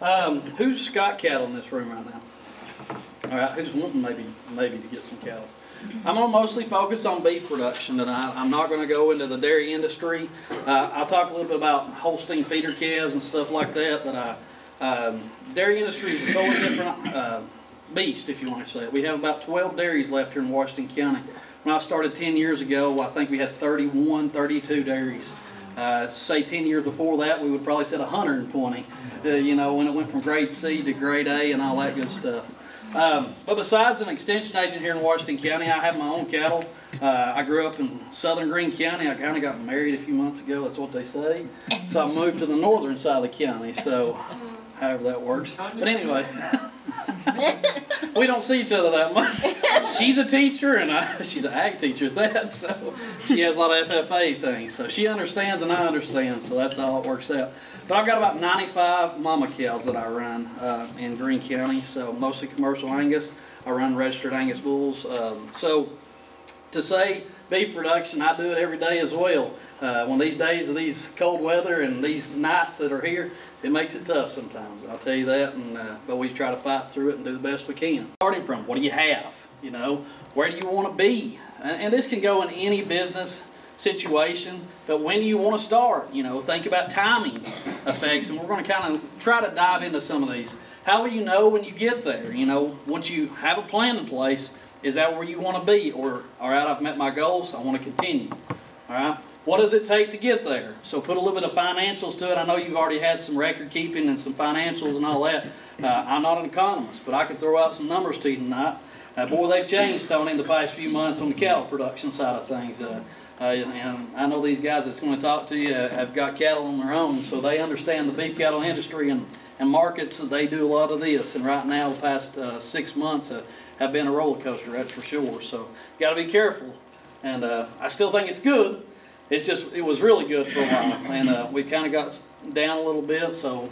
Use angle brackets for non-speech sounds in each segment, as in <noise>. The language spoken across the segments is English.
Um, who's got cattle in this room right now? All right, who's wanting maybe, maybe to get some cattle? I'm gonna mostly focus on beef production tonight. I'm not gonna go into the dairy industry. Uh, I'll talk a little bit about Holstein feeder calves and stuff like that, but, uh, um, dairy industry is a totally different, uh, beast, if you wanna say it. We have about twelve dairies left here in Washington County. When I started ten years ago, I think we had 31, 32 dairies. Uh, say ten years before that, we would probably said hundred and twenty. Uh, you know, when it went from grade C to grade A and all that good stuff. Um, but besides an extension agent here in Washington County, I have my own cattle. Uh, I grew up in southern Greene County. I kind of got married a few months ago. That's what they say. So I moved to the northern side of the county. So, however that works. But anyway, <laughs> <laughs> we don't see each other that much. She's a teacher and I, <laughs> she's an ag teacher at that. So she has a lot of FFA things. So she understands and I understand. So that's how it works out. But I've got about 95 mama cows that I run uh, in Greene County. So mostly commercial Angus. I run registered Angus bulls. Um, so to say beef production, I do it every day as well. Uh, when these days of these cold weather and these nights that are here, it makes it tough sometimes. I'll tell you that. And uh, but we try to fight through it and do the best we can. Starting from what do you have? You know, where do you want to be? And, and this can go in any business situation. But when do you want to start? You know, think about timing effects, and we're going to kind of try to dive into some of these. How will you know when you get there? You know, once you have a plan in place, is that where you want to be? Or, all right, I've met my goals, I want to continue. All right, what does it take to get there? So put a little bit of financials to it. I know you've already had some record keeping and some financials and all that. Uh, I'm not an economist, but I could throw out some numbers to you tonight. Uh, boy, they've changed, Tony, in the past few months on the cattle production side of things. Uh, uh, and I know these guys that's going to talk to you have got cattle on their own, so they understand the beef cattle industry and, and markets. They do a lot of this, and right now, the past uh, six months uh, have been a roller coaster, that's for sure. So, got to be careful. And uh, I still think it's good. It's just it was really good for a while, and uh, we kind of got down a little bit. So,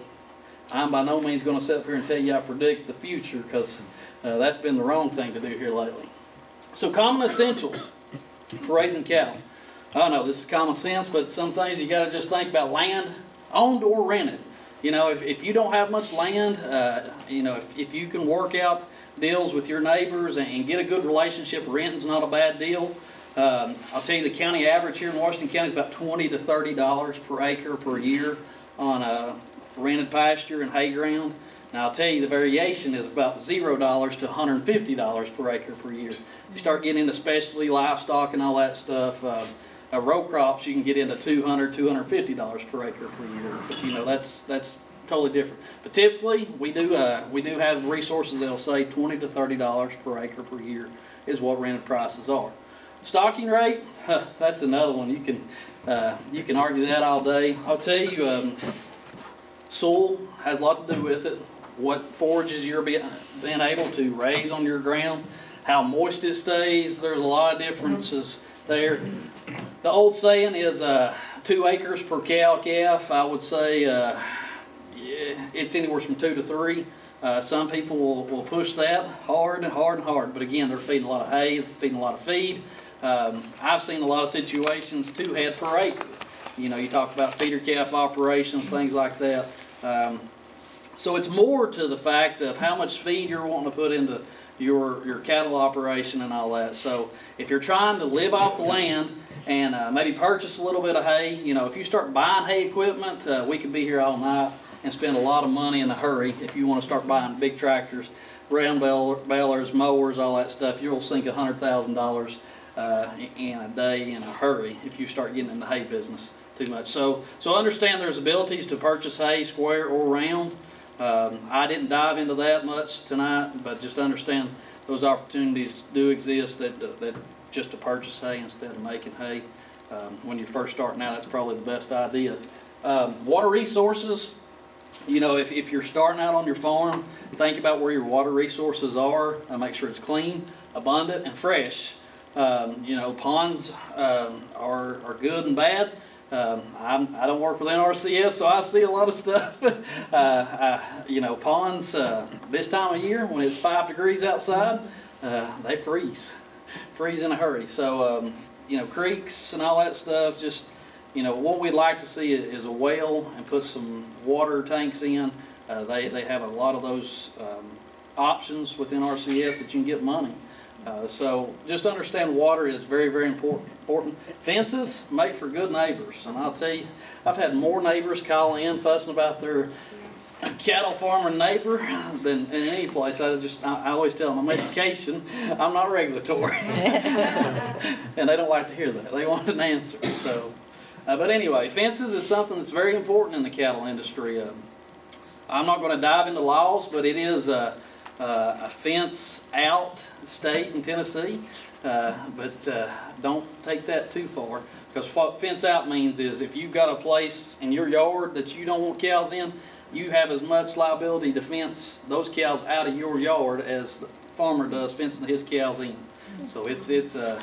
I'm by no means going to sit up here and tell you I predict the future because uh, that's been the wrong thing to do here lately. So, common essentials for raising cattle. I don't know this is common sense, but some things you got to just think about land, owned or rented. You know, if, if you don't have much land, uh, you know, if, if you can work out deals with your neighbors and, get a good relationship, renting's not a bad deal. Um, I'll tell you, the county average here in Washington County is about twenty to thirty dollars per acre per year on a rented pasture and hay ground. Now, I'll tell you, the variation is about zero dollars to one hundred and fifty dollars per acre per year. You start getting into specialty livestock and all that stuff. Uh, uh, row crops, you can get into 200 $250 per acre per year. But, you know, that's that's totally different. But typically, we do uh, we do have resources that'll say 20 to $30 per acre per year is what rented prices are. Stocking rate, huh, that's another one. You can uh, you can argue that all day. I'll tell you, um, soil has a lot to do with it. What forages you're being, able to raise on your ground, how moist it stays. There's a lot of differences there. The old saying is uh, two acres per cow calf. I would say uh, it's anywhere from two to three. Uh, some people will, will push that hard and hard and hard, but again, they're feeding a lot of hay, feeding a lot of feed. Um, I've seen a lot of situations two head per acre. You know, you talk about feeder calf operations, things like that. Um, so it's more to the fact of how much feed you're wanting to put into your your cattle operation and all that. So if you're trying to live off the land and uh, maybe purchase a little bit of hay, you know, if you start buying hay equipment, uh, we could be here all night and spend a lot of money in a hurry. If you want to start buying big tractors, round balers, mowers, all that stuff, you'll sink a hundred thousand dollars uh, in a day in a hurry if you start getting in the hay business too much. So so understand there's abilities to purchase hay square or round. Um, I didn't dive into that much tonight, but just understand those opportunities do exist that, that just to purchase hay instead of making hay. Um, when you're first starting out, that's probably the best idea. Um, water resources, you know, if, if you're starting out on your farm, think about where your water resources are. Uh, make sure it's clean, abundant, and fresh. Um, you know, ponds um, are, are good and bad. Um, I'm, I do not work with NRCS, so I see a lot of stuff. <laughs> uh, I, you know, ponds uh, this time of year when it's five degrees outside, uh, they freeze, freeze in a hurry. So, um, you know, creeks and all that stuff, just, you know, what we'd like to see is a well and put some water tanks in Uh, they, they have a lot of those um, options within RCS that you can get money. Uh, so just understand water is very, very important. important. Fences make for good neighbors. And I'll tell you, I've had more neighbors call in fussing about their cattle farmer neighbor than in any place. I just, I, always tell them, I'm education, I'm not regulatory. <laughs> and they don't like to hear that. They want an answer. So, uh, but anyway, fences is something that's very important in the cattle industry. Uh, I'm not going to dive into laws, but it is a, a, fence out state in Tennessee. Uh, but uh, don't take that too far. Because what fence out means is if you've got a place in your yard that you don't want cows in, you have as much liability to fence those cows out of your yard as the farmer does fencing his cows in. So it's, it's a,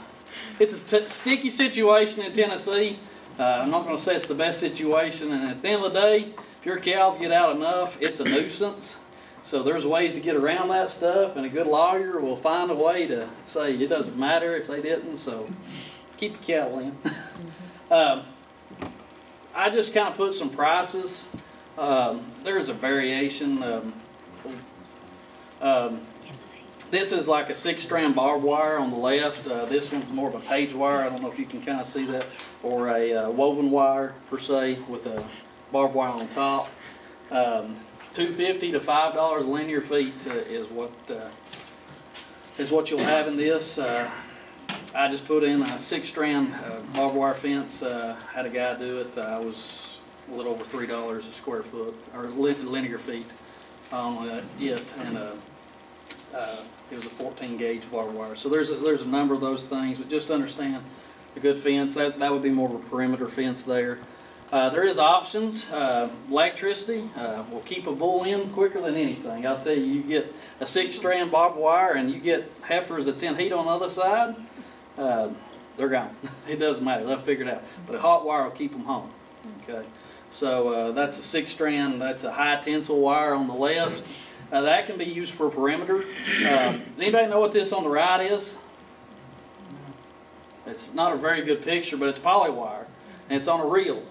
it's a sticky situation in Tennessee. Uh, I'm not gonna say it's the best situation, and at the end of the day, if your cows get out enough, it's a nuisance. So there's ways to get around that stuff, and a good lawyer will find a way to say it doesn't matter if they didn't, so keep your cattle in. <laughs> Um, I just kind of put some prices. Um, there's a variation. Um, um, this is like a six strand barbed wire on the left. Uh, this one's more of a page wire. I don't know if you can kind of see that. Or a uh, woven wire per se with a barbed wire on top. Um, 250 to $5 linear feet uh, is what uh, is what you'll have in this. Uh, I just put in a six strand uh, barbed wire fence. Had a guy do it. I was a little over three dollars a square foot or linear feet on it, and uh, it was a 14 gauge barbed wire. So there's a, there's a number of those things, but just understand a good fence. That that would be more of a perimeter fence there. Uh, there is options. Uh, electricity uh, will keep a bull in quicker than anything. I'll tell you, you get a six strand barbed wire and you get heifers that's in heat on the other side uh, they're gone. <laughs> it doesn't matter. They'll figure it out. But a hot wire will keep them home. Okay. So uh, that's a six strand. That's a high tensile wire on the left. Uh, that can be used for a perimeter. Um, anybody know what this on the right is? It's not a very good picture, but it's poly wire, and it's on a reel.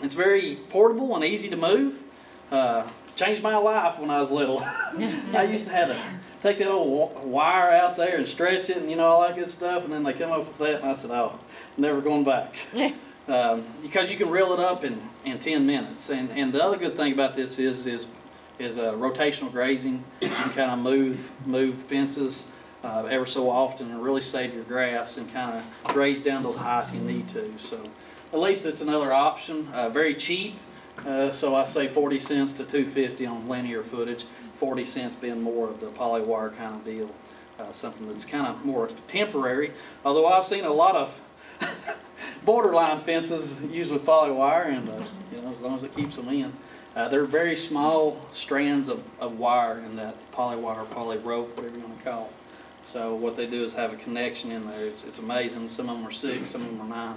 It's very portable and easy to move. Uh, changed my life when I was little. <laughs> I used to have to take that old wire out there and stretch it and you know all that good stuff, and then they come up with that, and I said, "Oh, never going back." <laughs> um, because you can reel it up in, in 10 minutes. And, and the other good thing about this is is is uh, rotational grazing. You can kind of move move fences uh, ever so often and really save your grass and kind of graze down to the height you need to. So at least it's another option. Uh, very cheap. Uh, so I say 40 cents to 250 on linear footage. 40 cents being more of the poly wire kind of deal. Uh, something that's kind of more temporary. Although I've seen a lot of <laughs> borderline fences used with poly wire, and uh, you know, as long as it keeps them in. Uh, they're very small strands of, of wire in that poly wire, poly rope, whatever you want to call it. So what they do is have a connection in there. It's, it's amazing. Some of them are six, some of them are nine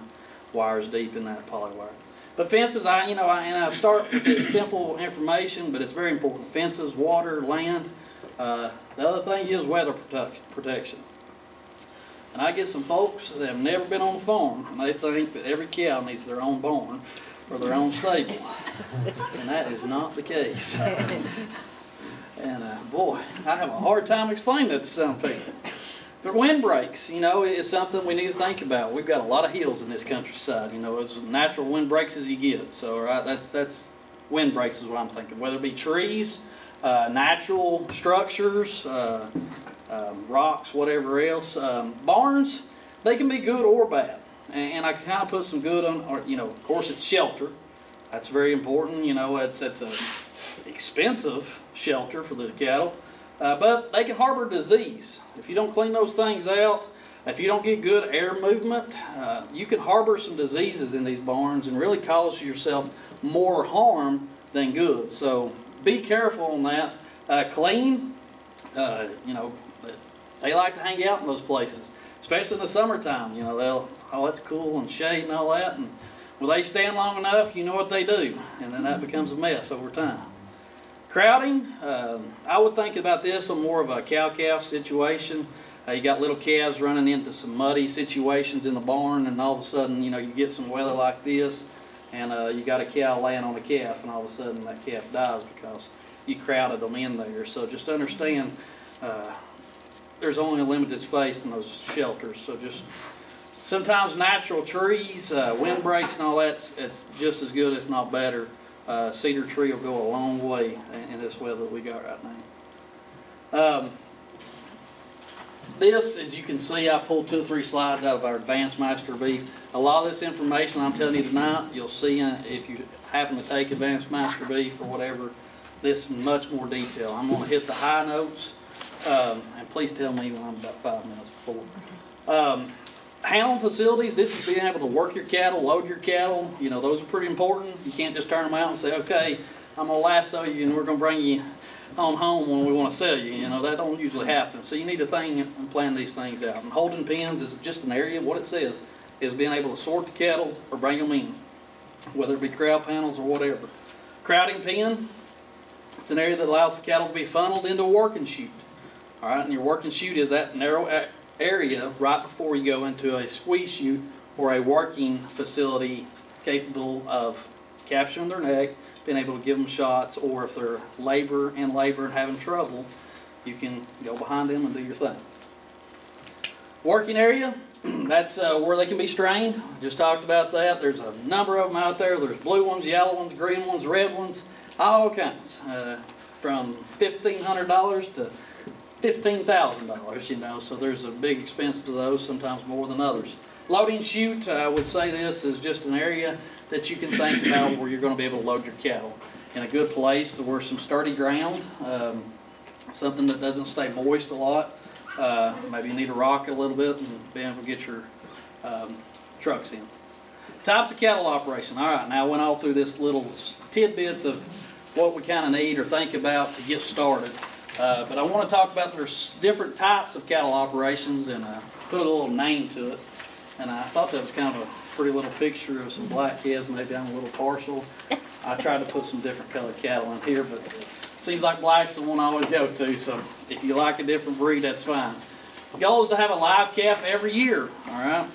wires deep in that poly wire. But fences, I you know, I, and I start with this simple information, but it's very important. Fences, water, land. Uh, the other thing is weather protect, protection. And I get some folks that have never been on a farm, and they think that every cow needs their own barn or their own stable. And that is not the case. And uh, boy, I have a hard time explaining that to some people. But windbreaks, you know, is something we need to think about. We've got a lot of hills in this countryside, you know, as natural windbreaks as you get. So, right, that's that's windbreaks is what I'm thinking. Whether it be trees, uh, natural structures, uh, um, rocks, whatever else. Um, barns, they can be good or bad. And, I kind of put some good on, or, you know, of course, it's shelter. That's very important. You know, it's it's a expensive shelter for the cattle, uh, but they can harbor disease. If you don't clean those things out, if you don't get good air movement, uh, you can harbor some diseases in these barns and really cause yourself more harm than good. So be careful on that. Uh, clean, uh, you know, they like to hang out in those places, especially in the summertime. You know, they'll, oh, it's cool and shade and all that. And well, they stand long enough, you know what they do, and then that becomes a mess over time. Crowding, um, I would think about this on more of a cow-calf situation. Uh, you got little calves running into some muddy situations in the barn, and all of a sudden, you know, you get some weather like this, and uh, you got a cow laying on a calf, and all of a sudden that calf dies because you crowded them in there. So just understand, uh, there's only a limited space in those shelters, so just, sometimes natural trees, uh, windbreaks and all that's, it's just as good, if not better. Uh, cedar tree will go a long way in, in this weather that we got right now. Um, this, as you can see, I pulled two or three slides out of our Advanced Master Beef. A lot of this information I'm telling you tonight, you'll see if you happen to take Advanced Master Beef or whatever, this in much more detail. I'm gonna hit the high notes, um, and please tell me when I'm about five minutes before. Um, handling facilities, this is being able to work your cattle, load your cattle, you know, those are pretty important. You can't just turn them out and say, okay, I'm gonna lasso you and we're gonna bring you on home when we wanna sell you, you know, that don't usually happen. So you need to think and plan these things out. And holding pens is just an area, what it says, is being able to sort the cattle or bring them in, whether it be crowd panels or whatever. Crowding pen, it's an area that allows the cattle to be funneled into a working chute. All right, and your working chute is that narrow area right before you go into a squeeze chute or a working facility capable of capturing their neck, being able to give them shots, or if they're labor and labor and having trouble, you can go behind them and do your thing. Working area, <clears throat> that's uh, where they can be strained. Just talked about that. There's a number of them out there. There's blue ones, yellow ones, green ones, red ones, all kinds. Uh, from fifteen hundred dollars to fifteen thousand dollars, you know, so there's a big expense to those, sometimes more than others. Loading chute, I would say this is just an area that you can think about where you're gonna be able to load your cattle. In a good place, where some sturdy ground, um, something that doesn't stay moist a lot. Uh, maybe you need to rock a little bit and be able to get your, um, trucks in. Types of cattle operation, all right, now I went all through this little tidbits of what we kinda need or think about to get started. Uh, but I wanna talk about there's different types of cattle operations and, uh, put a little name to it. And I thought that was kind of a pretty little picture of some black calves, maybe I'm a little partial. I tried to put some different colored cattle in here, but seems like black's the one I always go to, so if you like a different breed, that's fine. Goal is to have a live calf every year, all right?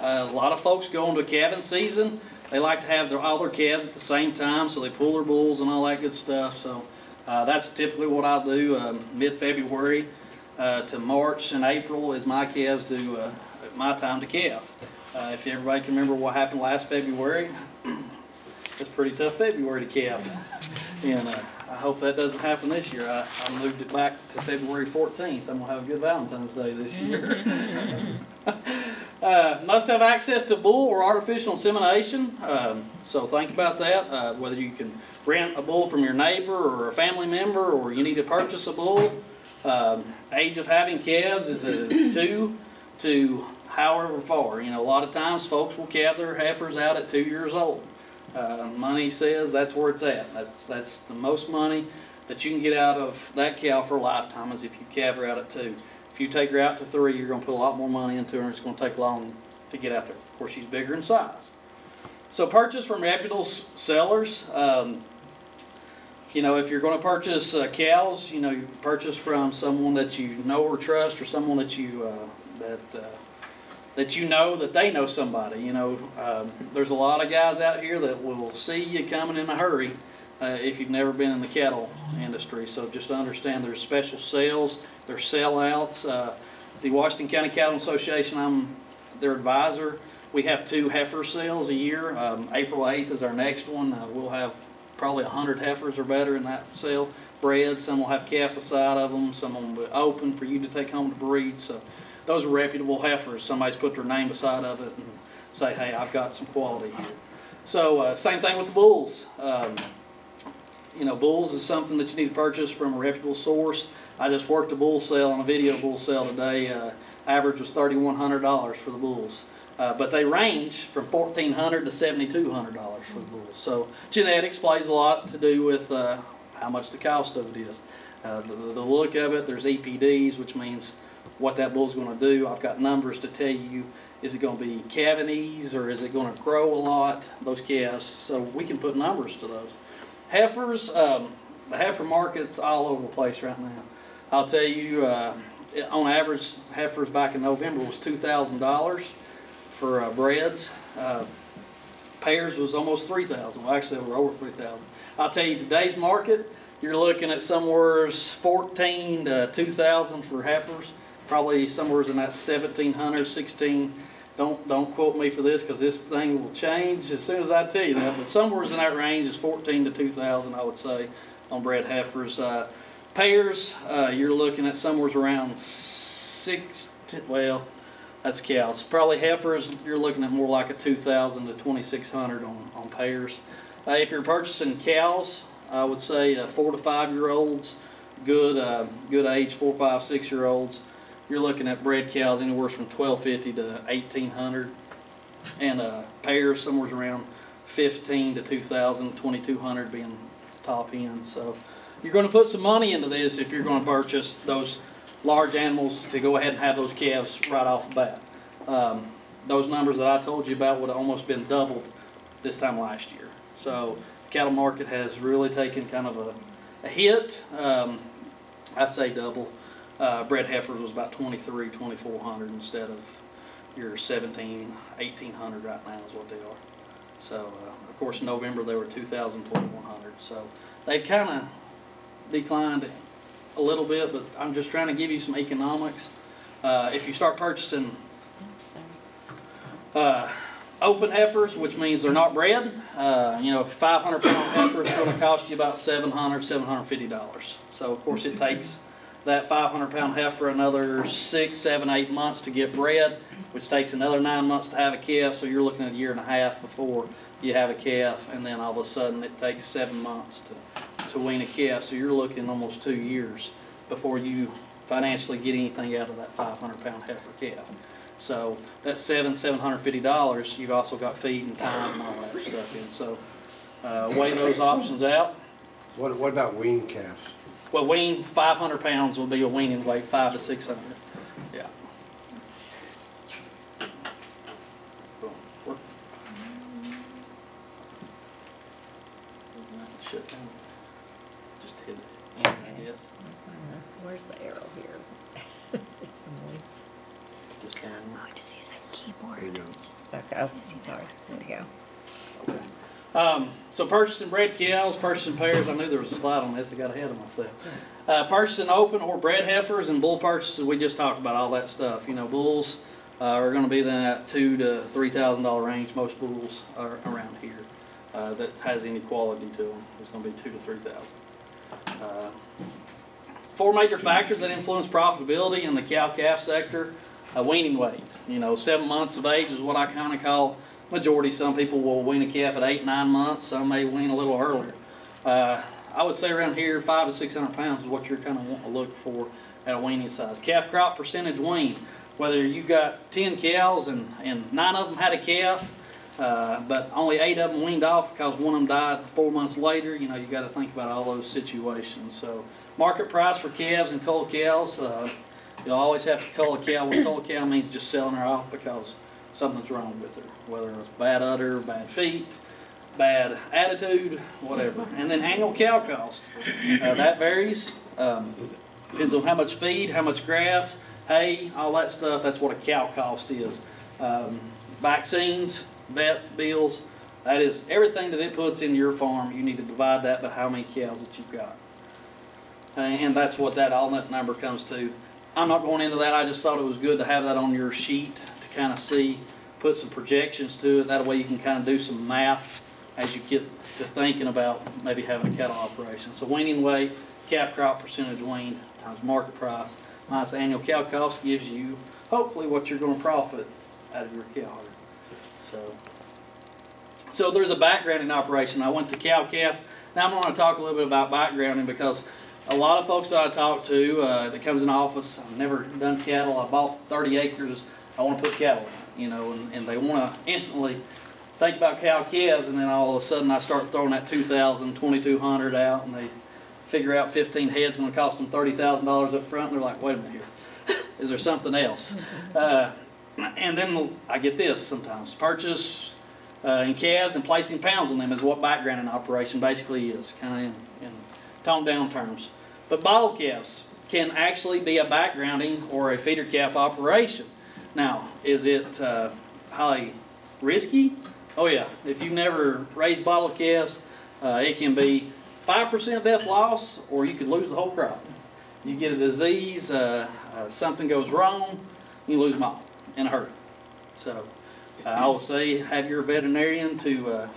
Uh, a lot of folks go into calving season, they like to have their, all their calves at the same time, so they pull their bulls and all that good stuff, so, uh, that's typically what I'll do, um, mid-February, uh, to March and April is my calves do, uh, my time to calve. Uh, if everybody can remember what happened last February, <clears throat> it's pretty tough February to calve. And, uh, I hope that doesn't happen this year. I, I moved it back to February fourteenth. I'm gonna have a good Valentine's Day this year. <laughs> Uh, must have access to bull or artificial insemination, um, so think about that, uh, whether you can rent a bull from your neighbor or a family member, or you need to purchase a bull. Um, age of having calves is a <clears throat> two to however far, you know, a lot of times folks will calve their heifers out at two years old. Uh, money says that's where it's at, that's, that's the most money that you can get out of that cow for a lifetime is if you calve her out at two. You take her out to three, you're gonna put a lot more money into her, and it's gonna take long to get out there. Of course, she's bigger in size. So purchase from reputable sellers. Um, you know, if you're gonna purchase uh, cows, you know, you purchase from someone that you know or trust, or someone that you, uh, that, uh, that you know that they know somebody, you know. Um, there's a lot of guys out here that will see you coming in a hurry, uh, if you've never been in the cattle industry. So just understand there's special sales, there's sellouts. Uh, the Washington County Cattle Association, I'm their advisor. We have two heifer sales a year. Um, April eighth is our next one. Uh, we'll have probably hundred heifers or better in that sale. Bred, some will have calf beside of them, some will be open for you to take home to breed. So those are reputable heifers. Somebody's put their name beside of it and say, hey, I've got some quality here. So, uh, same thing with the bulls. Um, you know, bulls is something that you need to purchase from a reputable source. I just worked a bull sale on a video bull sale today. Uh, average was thirty-one hundred dollars for the bulls. Uh, but they range from $1,400 to seventy-two hundred dollars for the bulls. So genetics plays a lot to do with, uh, how much the cost of it is. Uh, the, the look of it, there's EPDs, which means what that bull's gonna do. I've got numbers to tell you, is it gonna be calving ease or is it gonna grow a lot, those calves? So we can put numbers to those. Heifers, um, the heifer market's all over the place right now. I'll tell you, uh, on average, heifers back in November was two thousand dollars for uh, breds. Uh, Pairs was almost three thousand, well, actually, we're over three thousand. I'll tell you, today's market, you're looking at somewhere fourteen to two thousand for heifers, probably somewhere in that seventeen hundred, sixteen. Don't, don't quote me for this, cause this thing will change as soon as I tell you that, but somewhere in that range is fourteen to two thousand, I would say, on bred heifers. Uh, Pairs, uh, you're looking at somewhere around six, to- well, that's cows. Probably heifers, you're looking at more like a two thousand to twenty-six hundred on, on pairs. Uh, if you're purchasing cows, I would say uh, four to five-year-olds, good, uh, good age, four, five, six-year-olds. You're looking at bred cows anywhere from twelve fifty to eighteen hundred. And, uh, pairs, somewhere around fifteen to two thousand, twenty-two hundred being the top end, so. You're gonna put some money into this if you're gonna purchase those large animals to go ahead and have those calves right off the bat. Um, those numbers that I told you about would have almost been doubled this time last year. So cattle market has really taken kind of a, a hit. Um, I say double. Uh, bred heifers was about 23, 2400 instead of your 17, 1800 right now is what they are. So, uh, of course, in November they were 2000, 2100. So they kind of declined a little bit, but I'm just trying to give you some economics. Uh, if you start purchasing uh, open heifers, which means they're not bred, uh, you know, 500 pound heifer is going to cost you about 700, 750 dollars. So of course it takes that 500 pound heifer another six, seven, eight months to get bred, which takes another nine months to have a calf. So you're looking at a year and a half before you have a calf, and then all of a sudden it takes seven months to, to wean a calf. So you're looking almost two years before you financially get anything out of that 500 pound heifer calf. So that's seven, seven hundred fifty dollars. You've also got feed and time and all that stuff in. So uh, weigh those options out. What, what about wean calves? Well, wean five hundred pounds will be a weaning weight, five to six hundred. Yeah. Boom. Work. Shut down. Just hit it. in, I guess. Where's the arrow here? It's just down. Oh, just use that There you keyboard. go. Okay, oh, sorry, there we go. Okay. Um, so purchasing bred cows, purchasing pairs, I knew there was a slide on this, I got ahead of myself. Uh, purchasing open or bred heifers and bull purchases, we just talked about all that stuff. You know, bulls, uh, are gonna be in that two to three thousand dollar range, most bulls are around here. Uh, that has any quality to them, it's gonna be two to three thousand. Uh, Four major factors that influence profitability in the cow-calf sector, uh, weaning weight. You know, seven months of age is what I kinda call majority. Some people will wean a calf at eight, nine months, some may wean a little earlier. Uh, I would say around here, five to six hundred pounds is what you're kinda wanting to look for at a weaning size. Calf crop percentage wean, whether you got ten cows and, and nine of them had a calf, uh, but only eight of them weaned off because one of them died four months later, you know, you gotta think about all those situations, so. Market price for calves and cull cows, uh, you'll always have to cull a cow, what cull cow means just selling her off because something's wrong with her, whether it's bad udder, bad feet, bad attitude, whatever. And then annual cow cost, uh, that varies, um, depends on how much feed, how much grass, hay, all that stuff, that's what a cow cost is. Um, vaccines, vet bills, that is everything that it puts in your farm, you need to divide that by how many cows that you've got. And that's what that all net number comes to. I'm not going into that, I just thought it was good to have that on your sheet kind of see, put some projections to it, that way you can kind of do some math as you get to thinking about maybe having a cattle operation. So weaning weight, calf crop percentage weaned times market price minus annual cow cost gives you hopefully what you're gonna profit out of your cow. So, so there's a backgrounding operation. I went to cow calf. Now I'm gonna talk a little bit about backgrounding because a lot of folks that I talk to, uh, that comes in office, I've never done cattle, I bought thirty acres, I wanna put cattle in, you know, and, and they wanna instantly think about cow calves, and then all of a sudden I start throwing that 2,000, 2,200 out, and they figure out fifteen heads gonna cost them thirty thousand dollars up front, and they're like, wait a minute here, <laughs> is there something else? <laughs> Uh, and then I get this sometimes, purchase, uh, in calves and placing pounds on them is what backgrounding operation basically is, kinda in, in toned down terms. But bottle calves can actually be a backgrounding or a feeder calf operation. Now, is it uh, highly risky? Oh yeah, if you've never raised bottle calves, uh, it can be five percent death loss, or you could lose the whole crop. You get a disease, uh, uh, something goes wrong, you lose them all in a hurry. So, uh, I will say, have your veterinarian to, uh,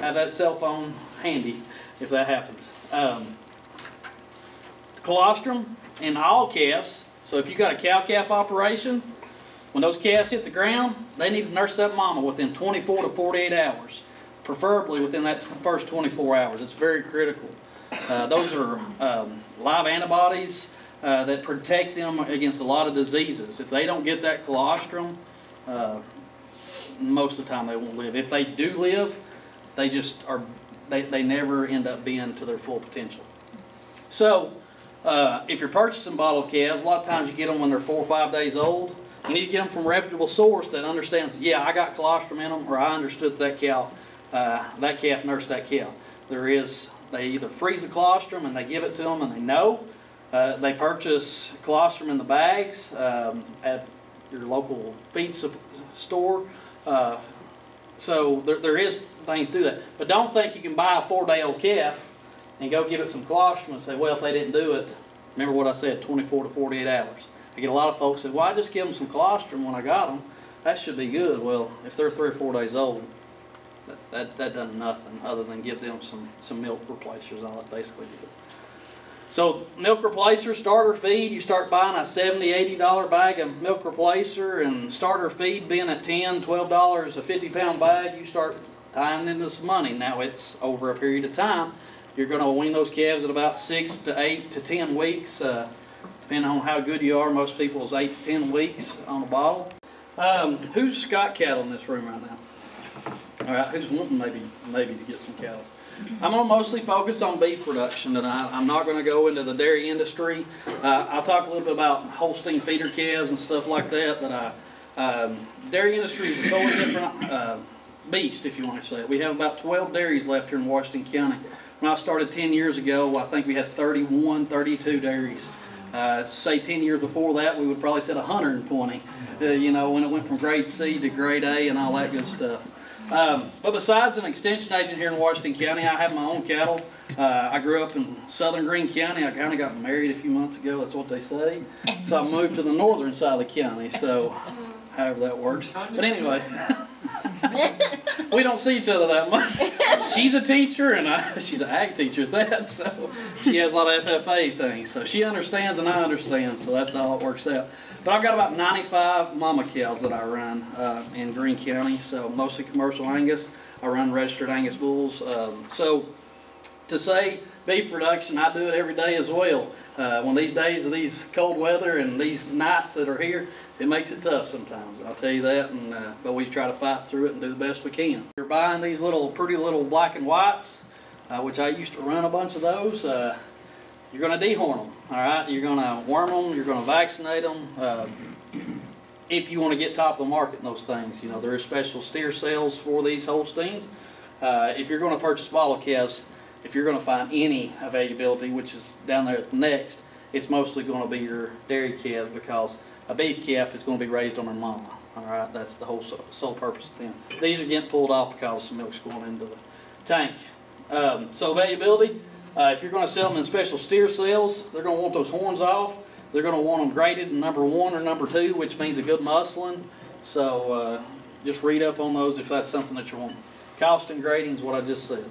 have that cell phone handy if that happens. Um, colostrum in all calves, so if you've got a cow-calf operation, when those calves hit the ground, they need to nurse that mama within 24 to 48 hours, preferably within that first 24 hours. It's very critical. Uh, those are um, live antibodies uh, that protect them against a lot of diseases. If they don't get that colostrum, uh, most of the time they won't live. If they do live, they just are, they, they never end up being to their full potential. So, uh, if you're purchasing bottle calves, a lot of times you get them when they're four or five days old. You need to get them from a reputable source that understands, yeah, I got colostrum in them, or I understood that cow, uh, that calf nursed that cow. There is, they either freeze the colostrum and they give it to them and they know. Uh, they purchase colostrum in the bags um, at your local feed store. Uh, so there, there is things to do that. But don't think you can buy a four-day-old calf and go give it some colostrum and say, well, if they didn't do it, remember what I said, 24 to 48 hours. I get a lot of folks say, well, I just give them some colostrum when I got them. That should be good. Well, if they're three or four days old, that, that, that does nothing other than give them some, some milk replacers. All it basically. So milk replacer, starter feed, you start buying a $70, 80 dollar bag of milk replacer and starter feed being a $10, 12 dollars a 50 pound bag, you start tying into some money. Now it's over a period of time. You're going to wean those calves at about six to eight to 10 weeks, uh, depending on how good you are. Most people is eight to 10 weeks on a bottle. Um, who's got cattle in this room right now? All right, who's wanting maybe maybe to get some cattle? I'm gonna mostly focus on beef production tonight. I'm not gonna go into the dairy industry. Uh, I'll talk a little bit about Holstein feeder calves and stuff like that. But I, um, dairy industry is a totally different uh, beast, if you want to say it. We have about 12 dairies left here in Washington County. When I started 10 years ago, I think we had 31, 32 dairies. Uh, say 10 years before that, we would probably said 120. Uh, you know, when it went from grade C to grade A and all that good stuff. Um, but besides an extension agent here in Washington County, I have my own cattle. Uh, I grew up in southern Greene County. I kind of got married a few months ago. That's what they say. So I moved to the northern side of the county. So, however that works. But anyway, <laughs> we don't see each other that much. She's a teacher, and I, she's an ag teacher at that. So she has a lot of FFA things. So she understands, and I understand. So that's how it works out. But I've got about 95 mama cows that I run uh, in Greene County. So mostly commercial Angus. I run registered Angus bulls. Um, so to say beef production, I do it every day as well. Uh, when these days of these cold weather and these nights that are here, it makes it tough sometimes. I'll tell you that. And uh, but we try to fight through it and do the best we can. You're buying these little pretty little black and whites, uh, which I used to run a bunch of those. Uh, you're going to dehorn them, all right? You're going to worm them. You're going to vaccinate them. Uh, if you want to get top of the market in those things, you know there are special steer sales for these Holsteins. Uh, if you're going to purchase bottle calves, if you're going to find any availability, which is down there at the next, it's mostly going to be your dairy calves because a beef calf is going to be raised on their mama. All right, that's the whole sole, purpose of them. These are getting pulled off because some milk's going into the tank. Um, so availability, uh, if you're going to sell them in special steer sales, they're going to want those horns off. They're going to want them graded in number one or number two, which means a good muscling. So uh, just read up on those if that's something that you want. Cost and grading is what I just said.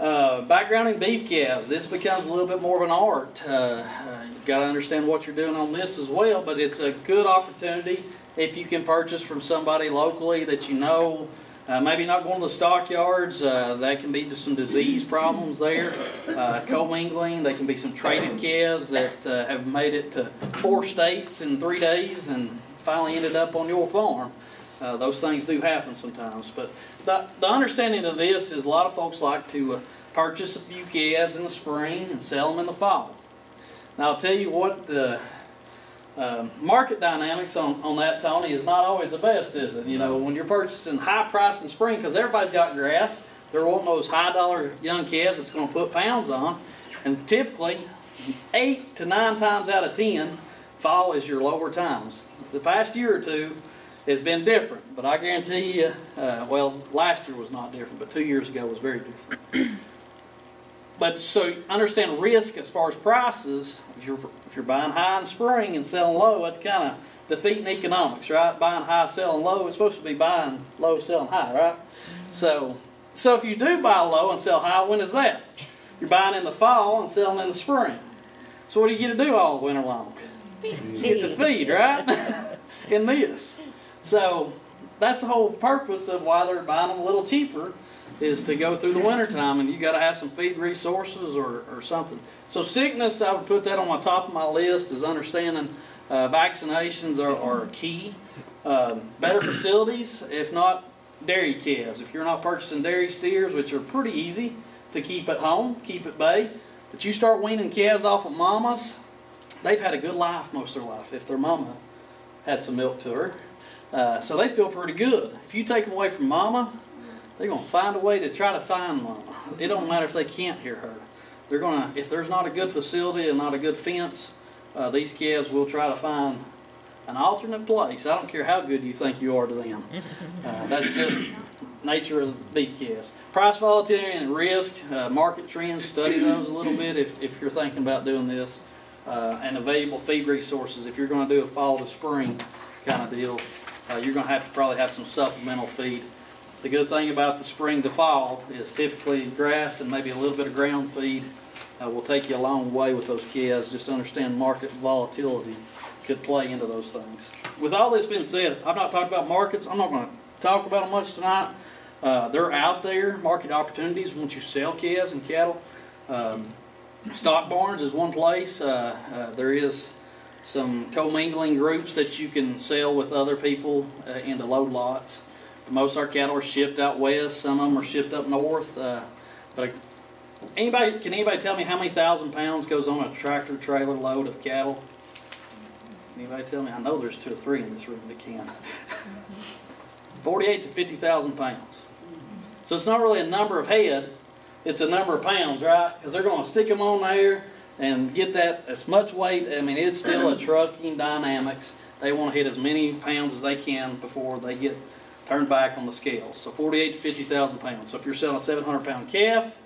Uh, background in beef calves. This becomes a little bit more of an art. Uh, uh, you've got to understand what you're doing on this as well, but it's a good opportunity if you can purchase from somebody locally that you know. Uh, maybe not going to the stockyards. Uh, that can be some disease problems there. Uh, commingling. There can be some traded calves that uh, have made it to four states in three days and finally ended up on your farm. Uh, those things do happen sometimes. But the, the understanding of this is a lot of folks like to uh, purchase a few calves in the spring and sell them in the fall. Now, I'll tell you what, the um, market dynamics on, on that, Tony, is not always the best, is it? You know, when you're purchasing high price in spring, because everybody's got grass, they're wanting those high dollar young calves that's going to put pounds on. And typically, eight to nine times out of ten, fall is your lower times. The past year or two, has been different, but I guarantee you, uh, well, last year was not different, but two years ago was very different. <clears throat> But so understand risk as far as prices. If you're if you're buying high in spring and selling low, that's kind of defeating economics, right? Buying high, selling low. It's supposed to be buying low, selling high, right? So so if you do buy low and sell high, when is that? You're buying in the fall and selling in the spring. So what do you get to do all winter long? You get to feed, right? <laughs> in this. So that's the whole purpose of why they're buying them a little cheaper is to go through the winter time and you got to have some feed resources or, or something. So sickness, I would put that on my top of my list is understanding uh, vaccinations are, are key. Um, better facilities, if not dairy calves. If you're not purchasing dairy steers, which are pretty easy to keep at home, keep at bay, but you start weaning calves off of mamas, they've had a good life most of their life if their mama had some milk to her. Uh, so they feel pretty good. If you take them away from mama, they're gonna find a way to try to find mama. It don't matter if they can't hear her. They're gonna, if there's not a good facility and not a good fence, uh, these calves will try to find an alternate place. I don't care how good you think you are to them. <laughs> Uh, that's just nature of beef calves. Price volatility and risk, uh, market trends, study those a little bit if, if you're thinking about doing this. Uh, and available feed resources. If you're gonna do a fall to spring kind of deal, uh, you're gonna have to probably have some supplemental feed. The good thing about the spring to fall is typically grass and maybe a little bit of ground feed uh, will take you a long way with those calves. Just understand market volatility could play into those things. With all this being said, I've not talked about markets. I'm not going to talk about them much tonight. Uh, they're out there, market opportunities once you sell calves and cattle. Um, stock barns is one place. Uh, uh, there is some commingling groups that you can sell with other people uh, into load lots. Most of our cattle are shipped out west. Some of them are shipped up north. Uh, but anybody, can anybody tell me how many thousand pounds goes on a tractor trailer load of cattle? Anybody tell me? I know there's two or three in this room that can. <laughs> Forty-eight to fifty thousand pounds. So it's not really a number of head; it's a number of pounds, right? Because they're going to stick them on there and get that as much weight. I mean, it's still a <clears throat> trucking dynamics. They want to hit as many pounds as they can before they get turned back on the scale. So 48 to 50,000 pounds. So if you're selling a 700 pound calf,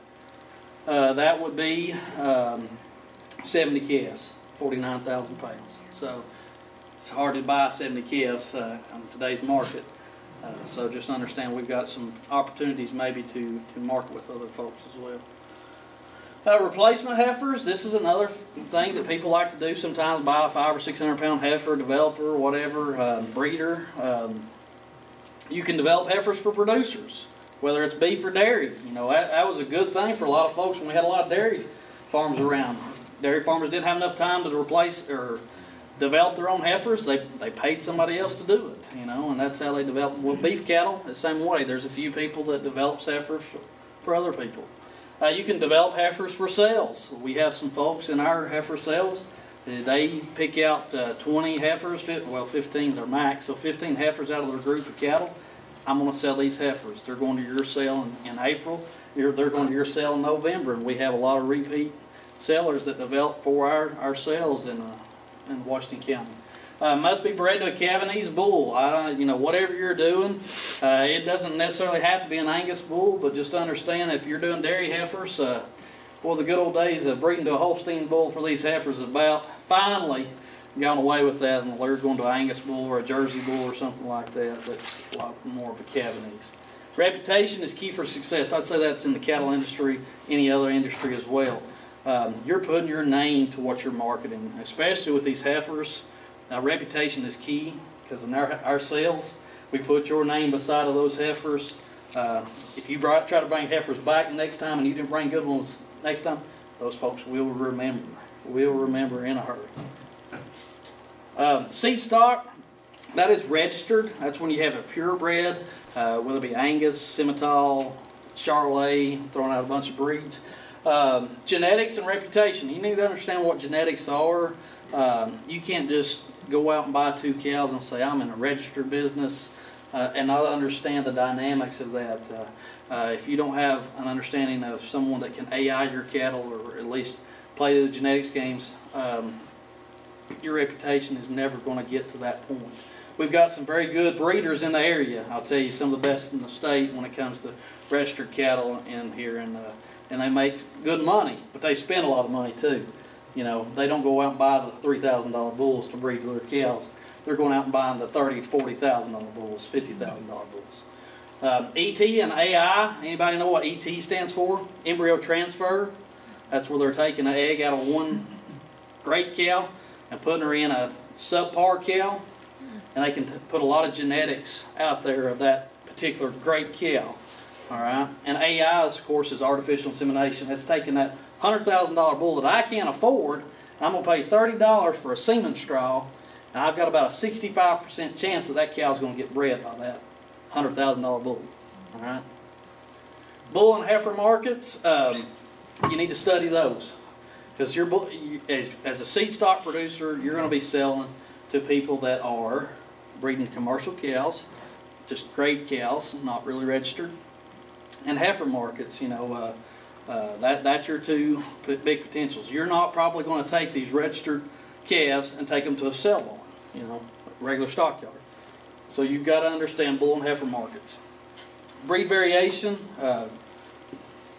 uh, that would be um, 70 calves, 49,000 pounds. So it's hard to buy 70 calves uh, on today's market. Uh, so just understand we've got some opportunities maybe to, to market with other folks as well. Uh, replacement heifers, this is another thing that people like to do sometimes, buy a five or six hundred pound heifer, developer, whatever, um, breeder. Um, you can develop heifers for producers, whether it's beef or dairy. You know, that, that was a good thing for a lot of folks when we had a lot of dairy farms around. Dairy farmers didn't have enough time to replace or develop their own heifers. They, they paid somebody else to do it, you know, and that's how they develop. Well, beef cattle, the same way. There's a few people that develop heifers for, for other people. Uh, you can develop heifers for sales. We have some folks in our heifer sales. uh, They pick out uh, 20 heifers, well, 15 is their max, so 15 heifers out of their group of cattle. I'm going to sell these heifers. They're going to your sale in, in April. You're, they're going to your sale in November, and we have a lot of repeat sellers that develop for our, our sales in, uh, in Washington County. Uh, must be bred to a calving ease bull. I don't, you know, whatever you're doing, uh, it doesn't necessarily have to be an Angus bull, but just understand if you're doing dairy heifers, uh, well, the good old days of breeding to a Holstein bull for these heifers about finally gone away with that, and they're going to an Angus bull or a Jersey bull or something like that. That's a lot more of a calving ease. Reputation is key for success. I'd say that's in the cattle industry, any other industry as well. Um, you're putting your name to what you're marketing, especially with these heifers. Now, reputation is key because in our, our sales, we put your name beside of those heifers. Uh, if you brought, try to bring heifers back next time and you didn't bring good ones next time, those folks will remember. Will remember in a hurry. Um, seed stock, that is registered. That's when you have a purebred, uh, whether it be Angus, Simmental, Charolais, throwing out a bunch of breeds. Um, genetics and reputation. You need to understand what genetics are. Um, you can't just go out and buy two cows and say, I'm in a registered business, uh, and not understand the dynamics of that. Uh, uh, if you don't have an understanding of someone that can AI your cattle or at least play the genetics games, um, your reputation is never going to get to that point. we've got some very good breeders in the area. I'll tell you, some of the best in the state when it comes to registered cattle in here, and uh, and they make good money, but they spend a lot of money too. You know, they don't go out and buy the three thousand dollar bulls to breed their cows. They're going out and buying the thirty, forty thousand dollar bulls, fifty thousand dollar bulls. Um, ET and AI. Anybody know what ET stands for? Embryo transfer. That's where they're taking an egg out of one great cow and putting her in a subpar cow, and they can put a lot of genetics out there of that particular great cow. All right, and AI, of course, is artificial insemination. It's taking that hundred thousand dollar bull that I can't afford. I'm gonna pay thirty dollars for a semen straw, and I've got about a sixty-five percent chance that that cow's gonna get bred by that hundred thousand dollar bull. All right. Bull and heifer markets, um, you need to study those. Because you're, as, as a seed stock producer, you're gonna be selling to people that are breeding commercial cows, just grade cows, not really registered. And heifer markets, you know, uh, uh, that, that's your two big potentials. You're not probably gonna take these registered calves and take them to a sell barn, you know, regular stockyard. So you've gotta understand bull and heifer markets. Breed variation, uh,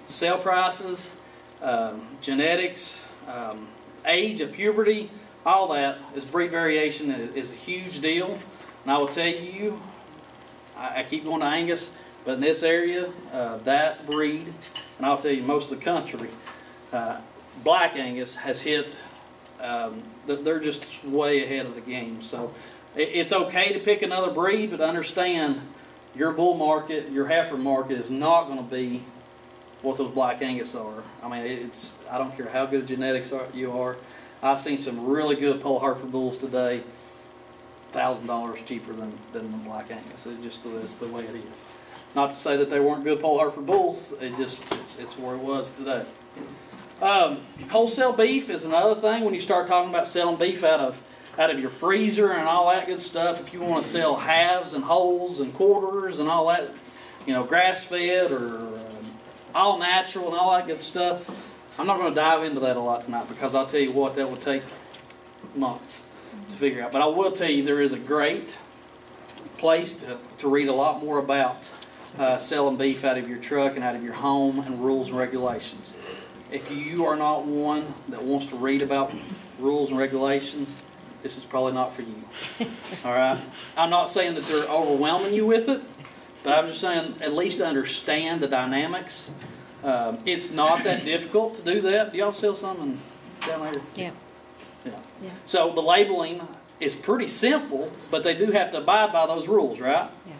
sale prices, um, genetics, um, age of puberty, all that is breed variation is, is a huge deal. And I will tell you, I, I keep going to Angus, but in this area, uh, that breed, and I'll tell you most of the country, uh, Black Angus has hit. Um, they're- just way ahead of the game. So it's okay to pick another breed, but understand your bull market, your heifer market is not going to be what those black Angus are. I mean, it's I don't care how good genetics are, you are. I've seen some really good Polled Hereford bulls today, thousand dollars cheaper than, than the black Angus. It just is the way it is. Not to say that they weren't good Polled Hereford bulls. It just it's, it's where it was today. Um, wholesale beef is another thing when you start talking about selling beef out of out of your freezer and all that good stuff. If you want to sell halves and wholes and quarters and all that, you know, grass fed or um, all natural and all that good stuff. I'm not going to dive into that a lot tonight because I'll tell you what, that would take months to figure out. But I will tell you there is a great place to, to read a lot more about uh, selling beef out of your truck and out of your home and rules and regulations. If you are not one that wants to read about rules and regulations, this is probably not for you. <laughs> All right? I'm not saying that they're overwhelming you with it, but I'm just saying at least understand the dynamics. Um, it's not that <laughs> difficult to do that. Do y'all sell something down there? Yeah. Yeah. Yeah. So the labeling is pretty simple, but they do have to abide by those rules, right? Yeah.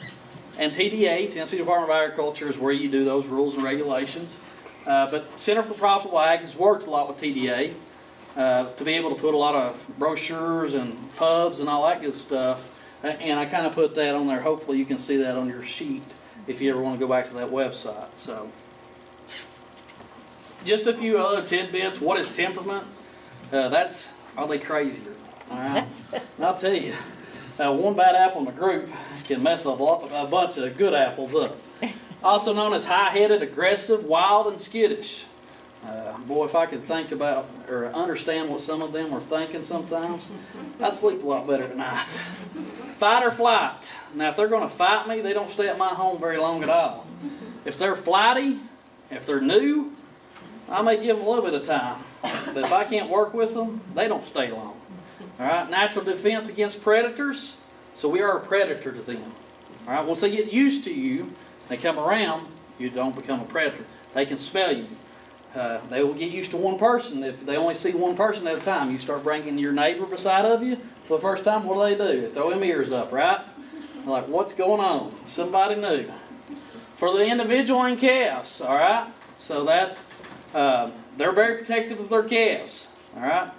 And TDA, Tennessee Department of Agriculture, is where you do those rules and regulations. Uh, but Center for Profitable Ag has worked a lot with TDA uh, to be able to put a lot of brochures and pubs and all that good stuff. And I kind of put that on there. Hopefully, you can see that on your sheet if you ever want to go back to that website. So, just a few other tidbits. What is temperament? Uh, that's are they crazy or? All right. <laughs> And I'll tell you, uh, one bad apple in the group can mess a, a bunch of good apples up. Also known as high-headed, aggressive, wild, and skittish. Uh, boy, if I could think about or understand what some of them were thinking sometimes, I'd sleep a lot better tonight. Fight or flight. Now, if they're going to fight me, they don't stay at my home very long at all. If they're flighty, if they're new, I may give them a little bit of time. But if I can't work with them, they don't stay long. All right, natural defense against predators. So we are a predator to them. All right, once they get used to you, they come around, you don't become a predator. They can smell you. Uh, they will get used to one person. If they only see one person at a time, you start bringing your neighbor beside of you for the first time. What do they do? They throw them ears up, right? They're like, what's going on? Somebody new. For the individual and calves, all right. So that uh, they're very protective of their calves, all right.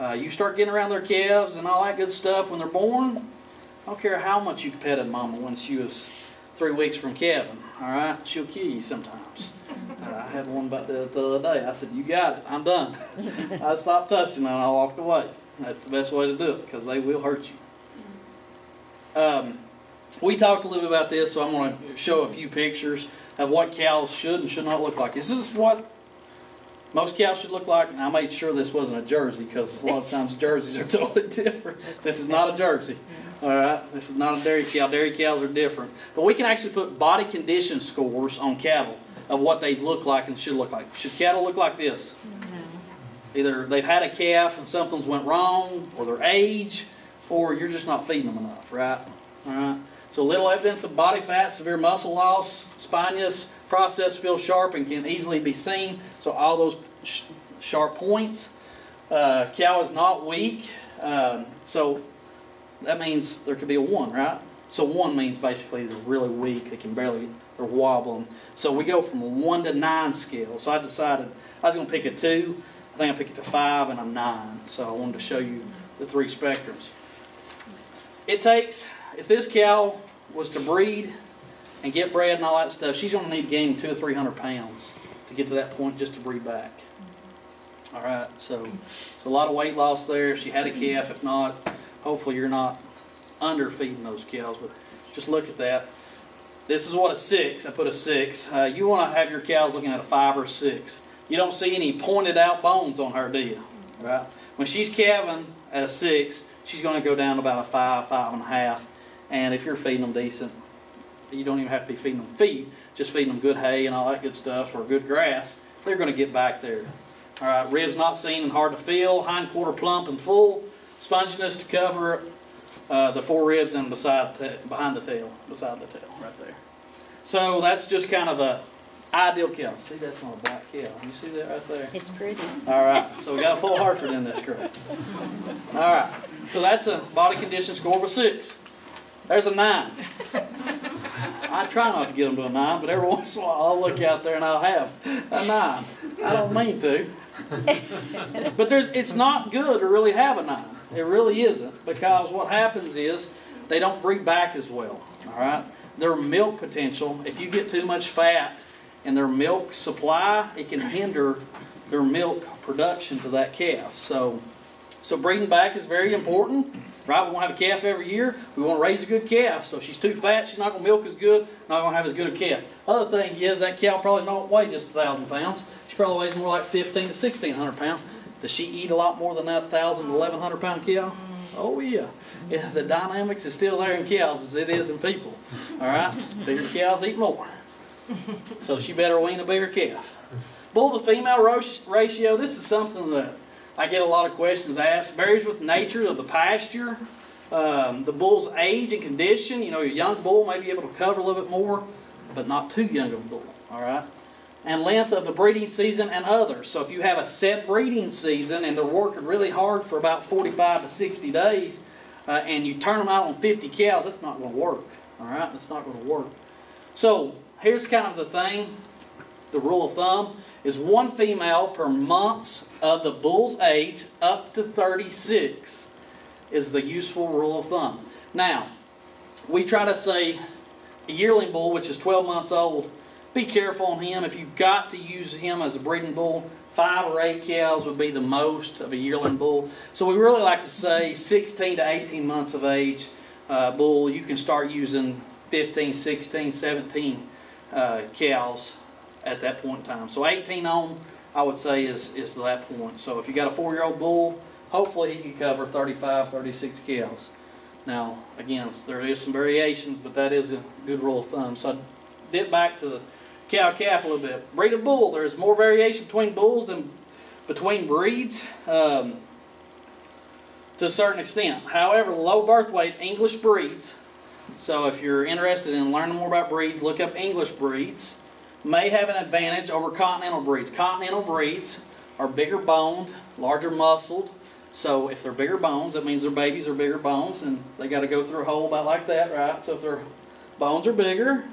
Uh, you start getting around their calves and all that good stuff when they're born. I don't care how much you petted mama when she was three weeks from calving. All right, she'll kill you sometimes. Uh, I had one about the, the other day. I said, "You got it. I'm done." <laughs> I stopped touching and I walked away. That's the best way to do it because they will hurt you. Um, we talked a little bit about this, so I'm going to show a few pictures of what cows should and should not look like. This is what most cows should look like, and I made sure this wasn't a jersey because a lot of <laughs> times jerseys are totally <laughs> different. This is not a jersey. All right, this is not a dairy cow. Dairy cows are different, but we can actually put body condition scores on cattle of what they look like and should look like. Should cattle look like this? Either they've had a calf and something's went wrong, or their age, or you're just not feeding them enough, right? All right. So little evidence of body fat, severe muscle loss, spinous process feels sharp and can easily be seen. So all those sh- sharp points. Uh, cow is not weak, um, so that means there could be a one, right? So one means basically they're really weak, they can barely, they're wobbling. So we go from a one to nine scale. So I decided I was going to pick a two. I think I picked it to five and a nine. So I wanted to show you the three spectrums. It takes, if this cow was to breed and get bred and all that stuff, she's going to need to gain two or three hundred pounds to get to that point just to breed back. Mm-hmm. All right, so it's a lot of weight loss there. If she had a calf, if not, hopefully you're not underfeeding those cows. But just look at that. This is what a six. I put a six. Uh, you want to have your cows looking at a five or six. You don't see any pointed out bones on her, do you? Right? When she's calving at a six, she's going to go down about a five, five and a half. And if you're feeding them decent, you don't even have to be feeding them feed. Just feeding them good hay and all that good stuff or good grass. They're going to get back there. All right, ribs not seen and hard to feel. Hind quarter plump and full. Sponginess to cover uh, the four ribs and beside the, behind the tail, beside the tail, right there. So that's just kind of a ideal kill. See, that's on a black kill. You see that right there? It's pretty. All right, so we got to Polled Hereford in this crew. All right, so that's a body condition score of a six. There's a nine. I try not to get them to a nine, but every once in a while I'll look out there and I'll have a nine. I don't mean to. But there's, it's not good to really have a nine. It really isn't because what happens is they don't breed back as well. All right, their milk potential. If you get too much fat in their milk supply, it can hinder their milk production to that calf. So, so breeding back is very important. Right, we want to have a calf every year. We want to raise a good calf. So if she's too fat, she's not going to milk as good. Not going to have as good a calf. Other thing is that cow probably don't weigh just a thousand pounds. She probably weighs more like fifteen to sixteen hundred pounds. Does she eat a lot more than that thousand, eleven hundred pound cow? Oh yeah. yeah. The dynamics is still there in cows as it is in people. All right, <laughs> bigger cows eat more. So she better wean a bigger calf. Bull to female ro- ratio. This is something that I get a lot of questions asked. Varies with nature of the pasture, um, the bull's age and condition. You know, a young bull may be able to cover a little bit more, but not too young of a bull. All right. And length of the breeding season and others. So if you have a set breeding season and they're working really hard for about 45 to 60 days, uh, and you turn them out on 50 cows, that's not going to work. All right, that's not going to work. So here's kind of the thing. The rule of thumb is one female per months of the bull's age up to 36 is the useful rule of thumb. Now, we try to say a yearling bull, which is 12 months old, be careful on him. If you've got to use him as a breeding bull, five or eight cows would be the most of a yearling bull. So we really like to say 16 to 18 months of age uh, bull, you can start using 15, 16, 17 uh, cows at that point in time. So 18 on, I would say, is, is that point. So if you got a four-year-old bull, hopefully he can cover 35, 36 cows. Now, again, there is some variations, but that is a good rule of thumb. So I dip back to the cow calf a little bit. Breed of bull, there's more variation between bulls than between breeds um, to a certain extent. However, low birth weight English breeds. So if you're interested in learning more about breeds, look up English breeds. May have an advantage over continental breeds. Continental breeds are bigger boned, larger muscled. So if they're bigger bones, that means their babies are bigger bones, and they got to go through a hole about like that, right? So if their bones are bigger,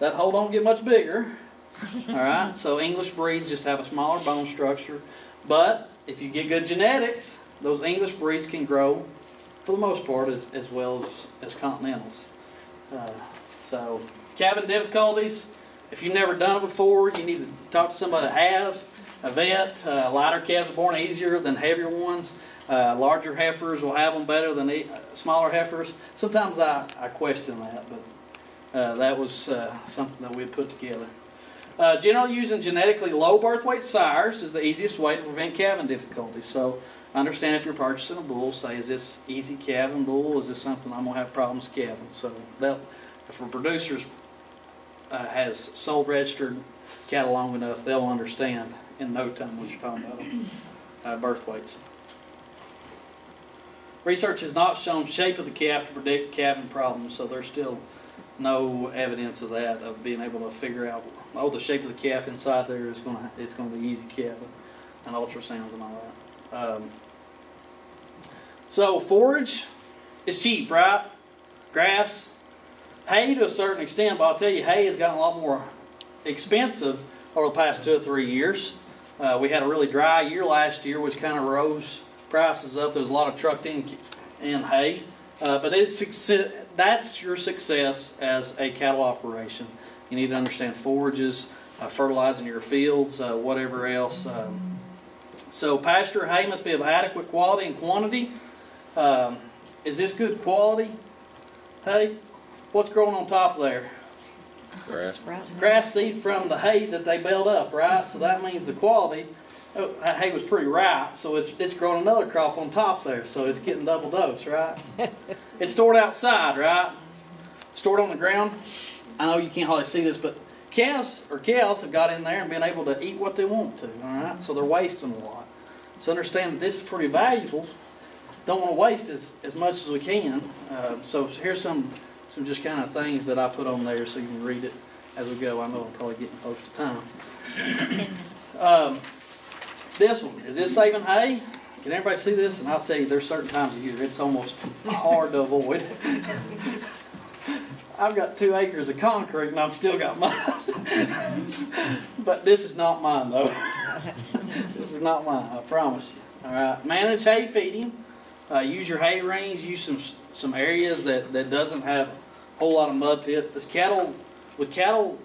that hole don't get much bigger. All right. So English breeds just have a smaller bone structure, but if you get good genetics, those English breeds can grow, for the most part, as, as well as, as continentals. Uh, so calving difficulties. If you've never done it before, you need to talk to somebody that has. A vet. Uh, lighter calves are born easier than heavier ones. Uh, larger heifers will have them better than e- smaller heifers. Sometimes I, I question that, but uh, that was uh, something that we had put together. Uh, generally using genetically low birth weight sires is the easiest way to prevent calving difficulties. So understand if you're purchasing a bull, say, is this easy calving bull? Is this something I'm gonna have problems calving? So they'll, if a producer's uh, has sold registered cattle long enough, they'll understand in no time what you're talking about uh, birth weights. Research has not shown shape of the calf to predict calving problems, so they're still no evidence of that, of being able to figure out, oh, the shape of the calf inside there is gonna, it's gonna be easy calf and ultrasounds and all that. Um, so forage is cheap, right? Grass, hay to a certain extent, but I'll tell you, hay has gotten a lot more expensive over the past two or three years. Uh, we had a really dry year last year, which kind of rose prices up. There was a lot of trucked in, in hay. Uh, but it's that's your success as a cattle operation. You need to understand forages, uh, fertilizing your fields, uh, whatever else. Um, so pasture hay must be of adequate quality and quantity. Um, is this good quality hay? What's growing on top there? Grass. grass seed from the hay that they build up, right? So that means the quality, that hay was pretty ripe, so it's, it's growing another crop on top there, so it's getting double dose, right? <laughs> It's stored outside, right? Stored on the ground. I know you can't hardly see this, but calves or cows have got in there and been able to eat what they want to, all right? So they're wasting a lot. So understand that this is pretty valuable. Don't want to waste as, as much as we can. Uh, so here's some some just kind of things that I put on there so you can read it as we go. I know I'm probably getting close to time. Um, this one, is this saving hay? Can everybody see this? And I'll tell you, there's certain times of year it's almost hard to avoid. <laughs> I've got two acres of concrete and I've still got mine. <laughs> but this is not mine though. <laughs> this is not mine, I promise you. All right, manage hay feeding. Uh, use your hay range. Use some some areas that, that doesn't have a whole lot of mud pit. Does cattle would cattle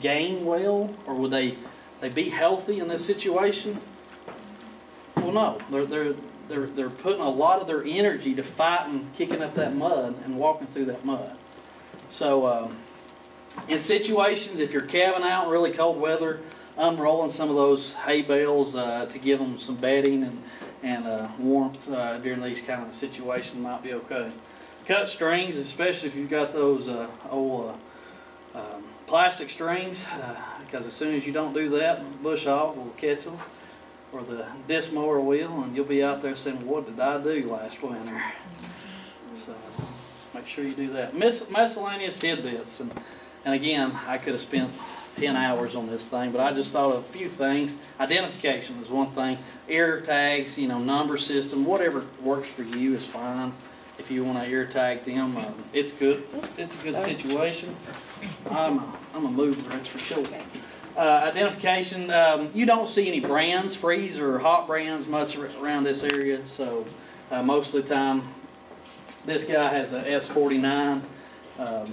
gain well, or would they they be healthy in this situation? Well, no. They're they're they're they're putting a lot of their energy to fighting, kicking up that mud, and walking through that mud. So, um, in situations, if you're calving out in really cold weather, unrolling some of those hay bales uh, to give them some bedding and and uh, warmth uh, during these kind of situations might be okay. Cut strings, especially if you've got those uh, old uh, um, plastic strings, because as soon as you don't do that, bush hog will catch them, or the disc mower wheel, and you'll be out there saying, "What did I do last winter?" So make sure you do that. Mis- miscellaneous tidbits, and and again, I could have spent 10 hours on this thing, but I just thought of a few things. Identification is one thing. Ear tags, you know, number system, whatever works for you is fine. If you want to ear tag them, um, it's good. It's a good Sorry. situation. I'm a, I'm a mover, that's for sure. Uh, identification, um, you don't see any brands, freeze or hot brands much around this area, so uh, most of the time, this guy has a S49. Um,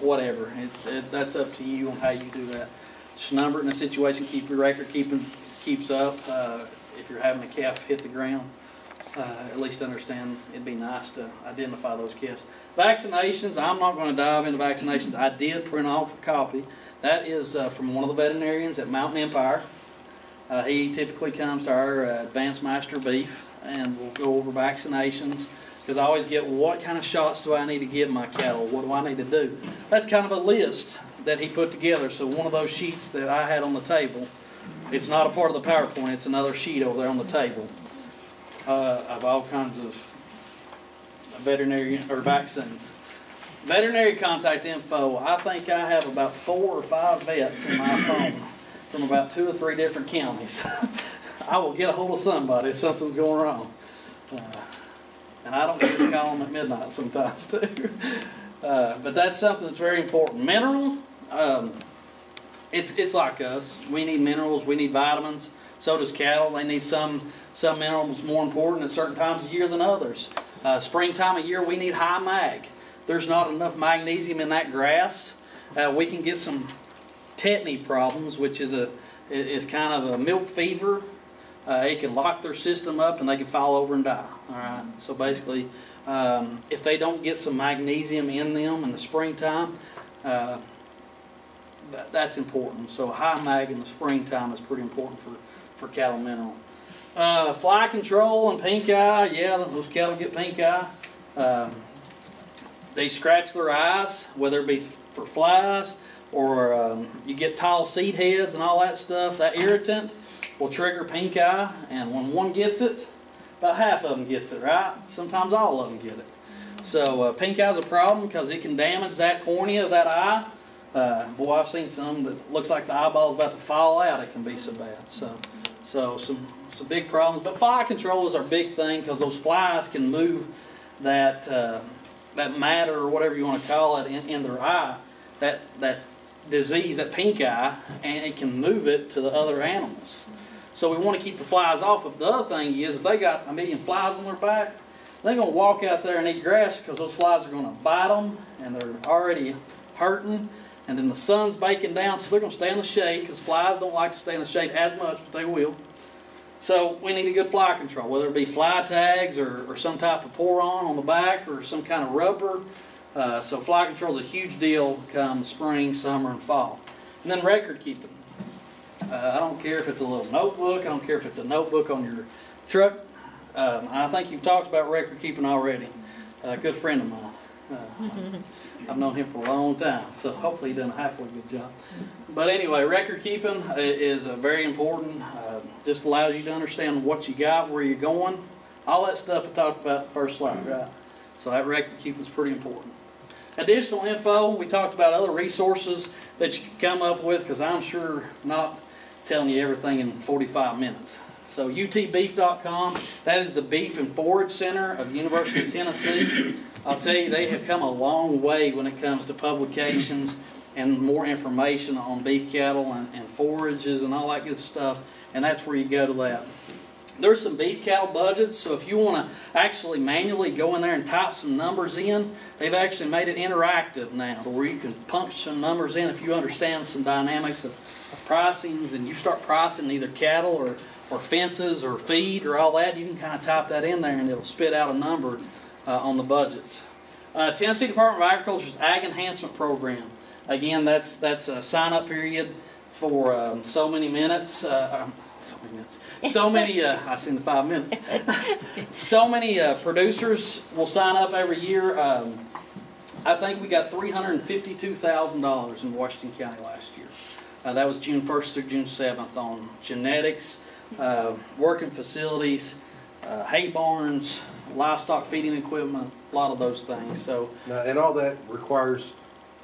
whatever. It, it, that's up to you on how you do that. Just number it in a situation, keep your record keeping, keeps up. Uh, if you're having a calf hit the ground, uh, at least understand it'd be nice to identify those calves. Vaccinations, I'm not going to dive into vaccinations. I did print off a copy. That is uh, from one of the veterinarians at Mountain Empire. Uh, he typically comes to our uh, Advanced Master Beef and we'll go over vaccinations because I always get what kind of shots do I need to give my cattle? What do I need to do? That's kind of a list that he put together. So one of those sheets that I had on the table, it's not a part of the PowerPoint. It's another sheet over there on the table uh, of all kinds of veterinary or vaccines. Veterinary contact info. I think I have about four or five vets in my phone from about two or three different counties. <laughs> I will get a hold of somebody if something's going wrong. Uh, and I don't get to call them at midnight sometimes <laughs> too. Uh, but that's something that's very important. Mineral, um, it's it's like us. We need minerals. We need vitamins. So does cattle. They need some some minerals more important at certain times of year than others. Uh, springtime of year, we need high mag. There's not enough magnesium in that grass. Uh, we can get some tetany problems, which is a is kind of a milk fever. Uh, it can lock their system up and they can fall over and die. All right. So basically, um, if they don't get some magnesium in them in the springtime, uh, that, that's important. So high mag in the springtime is pretty important for, for cattle mineral. Uh, fly control and pink eye, yeah, those cattle get pink eye. Um, they scratch their eyes, whether it be for flies or um, you get tall seed heads and all that stuff. That irritant will trigger pink eye, and when one gets it, about half of them gets it, right? Sometimes all of them get it. So uh, pink eye's a problem because it can damage that cornea of that eye. Uh, boy, I've seen some that looks like the eyeball's about to fall out. It can be so bad. So, so some some big problems. But fly control is our big thing because those flies can move that uh, that matter or whatever you want to call it in, in their eye, that that disease, that pink eye, and it can move it to the other animals. So we want to keep the flies off of. The other thing is, if they got a million flies on their back, they're going to walk out there and eat grass because those flies are going to bite them, and they're already hurting. And then the sun's baking down, so they're going to stay in the shade because flies don't like to stay in the shade as much, but they will. So we need a good fly control, whether it be fly tags or, or some type of pour-on on the back or some kind of rubber. Uh, so fly control is a huge deal come spring, summer, and fall. And then record keeping. Uh, I don't care if it's a little notebook. I don't care if it's a notebook on your truck. Um, I think you've talked about record keeping already. A good friend of mine. Uh, I've known him for a long time, so hopefully he done a halfway good job. But anyway, record keeping is a very important. Just allows you to understand what you got, where you're going, all that stuff I talked about the first slide, right? So that record keeping is pretty important. Additional info, we talked about other resources that you can come up with, because I'm sure not telling you everything in 45 minutes. So utbeef.com, that is the Beef and Forage Center of University of Tennessee. I'll tell you, they have come a long way when it comes to publications and more information on beef cattle and, and forages and all that good stuff, and that's where you go to that. There's some beef cattle budgets, so if you want to actually manually go in there and type some numbers in, they've actually made it interactive now, to where you can punch some numbers in if you understand some dynamics of, of pricings, and you start pricing either cattle or, or fences or feed or all that, you can kind of type that in there and it'll spit out a number uh, on the budgets. Uh, Tennessee Department of Agriculture's Ag Enhancement Program. Again, that's that's a sign-up period for um, so many minutes. Uh, um, so many minutes. So many. Uh, <laughs> I seen the five minutes. <laughs> so many uh, producers will sign up every year. Um, I think we got three hundred and fifty-two thousand dollars in Washington County last year. Uh, that was June first through June seventh on genetics, uh, working facilities, uh, hay barns, livestock feeding equipment, a lot of those things. So Now, and all that requires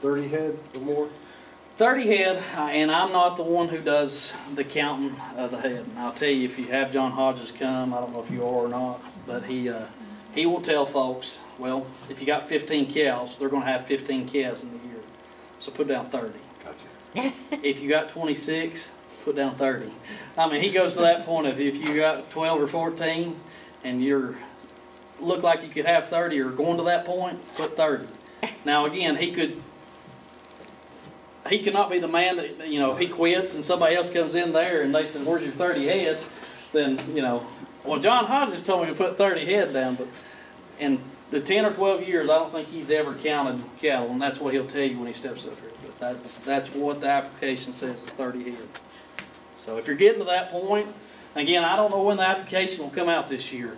thirty head or more? 30 head, and I'm not the one who does the counting of the head. And I'll tell you, if you have John Hodges come, I don't know if you are or not, but he uh, he will tell folks, well, if you got 15 cows, they're going to have 15 calves in the year. So put down 30. Gotcha. <laughs> If you got 26, put down 30. I mean, he goes to that point of if you got 12 or 14 and you're look like you could have 30 or going to that point, put 30. Now, again, he could he cannot be the man that you know if he quits and somebody else comes in there and they say, "Where's your 30 head?" Then you know, well, John Hodges told me to put 30 head down, but in the 10 or 12 years, I don't think he's ever counted cattle, and that's what he'll tell you when he steps up here. But that's that's what the application says is 30 head. So if you're getting to that point, again, I don't know when the application will come out this year.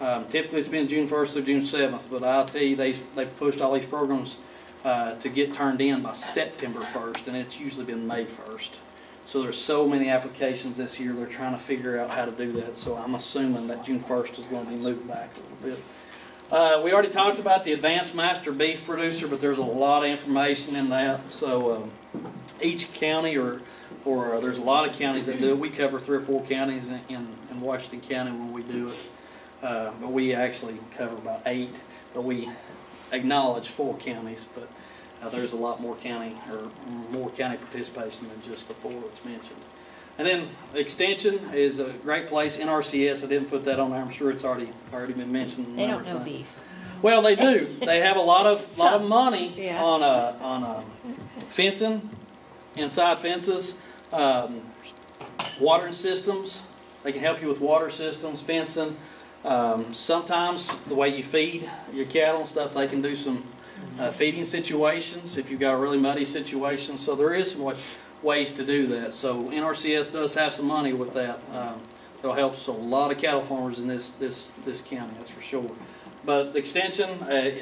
Um, typically, it's been June 1st through June 7th, but I'll tell you, they they've pushed all these programs uh, to get turned in by September 1st, and it's usually been May 1st. So there's so many applications this year, they're trying to figure out how to do that. So I'm assuming that June 1st is going to be moved back a little bit. Uh, we already talked about the advanced master beef producer, but there's a lot of information in that. So um, each county, or or uh, there's a lot of counties that do it. We cover three or four counties in, in, in Washington County when we do it, uh, but we actually cover about eight. But we acknowledge four counties, but uh, there's a lot more county or more county participation than just the four that's mentioned. And then extension is a great place. NRCS, I didn't put that on there. I'm sure it's already already been mentioned. They don't know beef. Well, they do. They have a lot of <laughs> lot of money yeah. on uh on uh fencing, inside fences, um, watering systems. They can help you with water systems, fencing. Um, sometimes the way you feed your cattle and stuff, they can do some uh, feeding situations, if you've got a really muddy situation. So there is some wa- ways to do that. So NRCS does have some money with that. Um, It'll help a lot of cattle farmers in this, this, this county, that's for sure. But the extension, uh,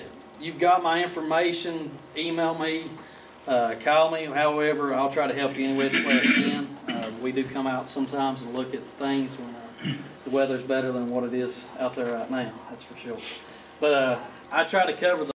you've got my information, email me, uh, call me, however, I'll try to help you any which way I can. Uh, we do come out sometimes and look at things when, uh, the weather's better than what it is out there right now, that's for sure. But, uh, I try to cover the